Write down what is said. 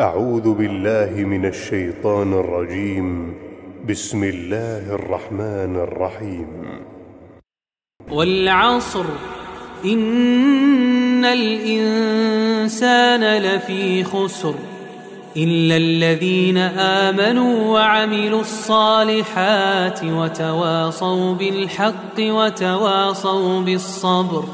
أعوذ بالله من الشيطان الرجيم. بسم الله الرحمن الرحيم. والعصر. إن الإنسان لفي خسر. إلا الذين آمنوا وعملوا الصالحات وتواصوا بالحق وتواصوا بالصبر.